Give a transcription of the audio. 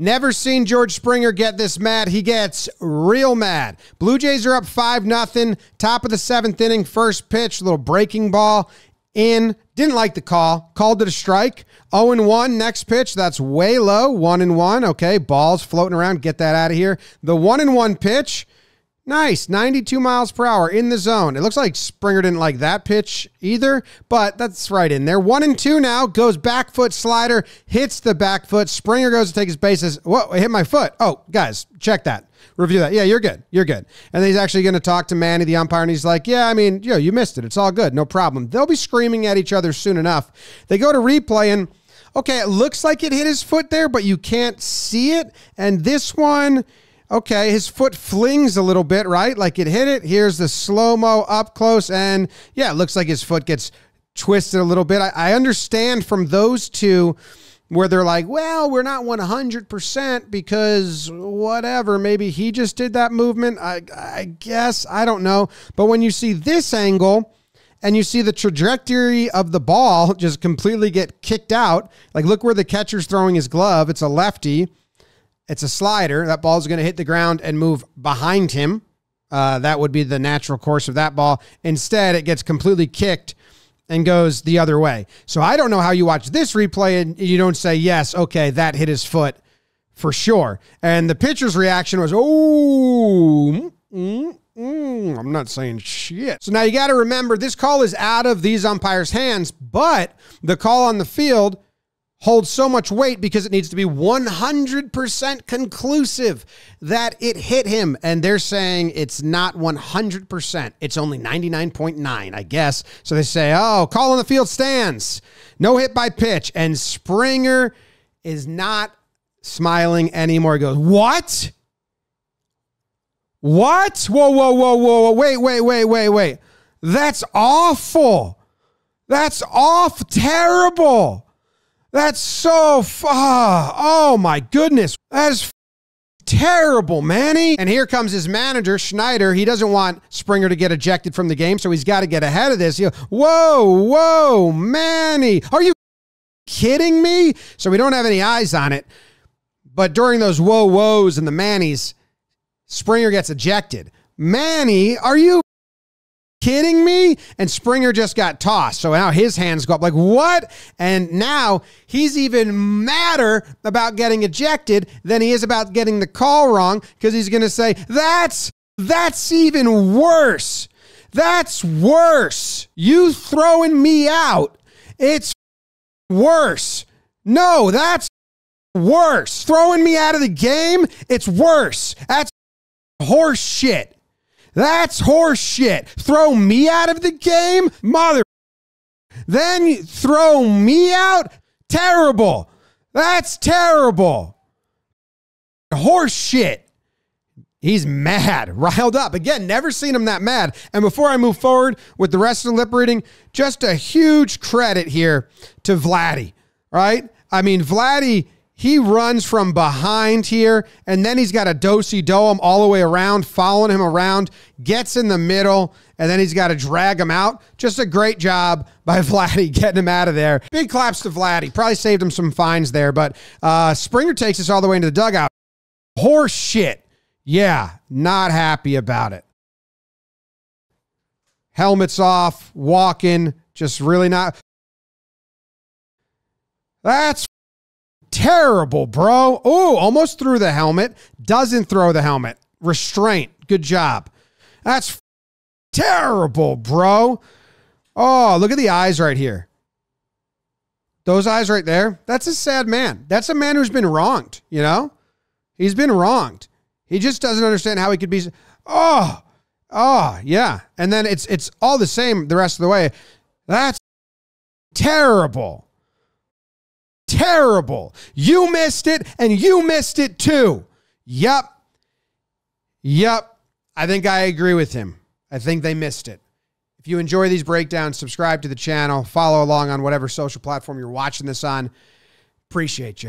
Never seen George Springer get this mad. He gets real mad. Blue Jays are up 5 nothing. Top of the seventh inning, first pitch, little breaking ball in. Didn't like the call. Called it a strike. 0 1. Next pitch. That's way low. 1 and 1. Okay. Balls floating around. Get that out of here. The 1 and 1 pitch. Nice, 92 miles per hour in the zone. It looks like Springer didn't like that pitch either, but that's right in there. One and two now goes back foot slider, hits the back foot. Springer goes to take his bases. Whoa, hit my foot. Oh, guys, check that. Review that. Yeah, you're good. You're good. And he's actually going to talk to Manny, the umpire, and he's like, Yeah, I mean, yo, you missed it. It's all good. No problem. They'll be screaming at each other soon enough. They go to replay and okay, it looks like it hit his foot there, but you can't see it. And this one Okay, his foot flings a little bit, right? Like it hit it. Here's the slow mo up close, and yeah, it looks like his foot gets twisted a little bit. I, I understand from those two where they're like, well, we're not 100% because whatever, maybe he just did that movement. I, I guess, I don't know. But when you see this angle, and you see the trajectory of the ball just completely get kicked out. Like, look where the catcher's throwing his glove. It's a lefty. It's a slider. That ball is going to hit the ground and move behind him. Uh, that would be the natural course of that ball. Instead, it gets completely kicked and goes the other way. So I don't know how you watch this replay and you don't say, yes, okay, that hit his foot for sure. And the pitcher's reaction was, oh, mm, mm, I'm not saying shit. So now you got to remember this call is out of these umpires' hands, but the call on the field holds so much weight because it needs to be 100% conclusive that it hit him. And they're saying it's not 100%. It's only 99.9, I guess. So they say, oh, call on the field stands. No hit by pitch. And Springer is not smiling anymore. He goes, what? What? Whoa, whoa, whoa, whoa, whoa. Wait, wait, wait, wait, wait. That's awful. That's off terrible. That's so far. Oh my goodness. That is terrible, Manny. And here comes his manager, Schneider. He doesn't want Springer to get ejected from the game, so he's got to get ahead of this. He, whoa, whoa, Manny. Are you kidding me? So we don't have any eyes on it. But during those whoa whoas and the Mannies, Springer gets ejected. Manny, are you kidding me? And Springer just got tossed. So now his hands go up like, what? And now he's even madder about getting ejected than he is about getting the call wrong because he's going to say, that's, that's even worse. That's worse. You throwing me out. It's worse. No, that's worse. Throwing me out of the game, it's worse. That's horse shit. That's horseshit. Throw me out of the game? Mother. Then throw me out? Terrible. That's terrible. Horseshit. He's mad, riled up. Again, never seen him that mad. And before I move forward with the rest of the lip reading, just a huge credit here to Vladdy, right? I mean, Vladdy he runs from behind here, and then he's got a dosey do him all the way around, following him around, gets in the middle, and then he's got to drag him out. Just a great job by Vladdy getting him out of there. Big claps to Vladdy. Probably saved him some fines there, but uh, Springer takes us all the way into the dugout. Horse shit. Yeah, not happy about it. Helmets off, walking, just really not. That's terrible, bro. Oh, almost threw the helmet. Doesn't throw the helmet. Restraint. Good job. That's terrible, bro. Oh, look at the eyes right here. Those eyes right there. That's a sad man. That's a man who's been wronged, you know? He's been wronged. He just doesn't understand how he could be Oh. Oh, yeah. And then it's it's all the same the rest of the way. That's terrible terrible. You missed it and you missed it too. Yep. Yep. I think I agree with him. I think they missed it. If you enjoy these breakdowns, subscribe to the channel, follow along on whatever social platform you're watching this on. Appreciate you.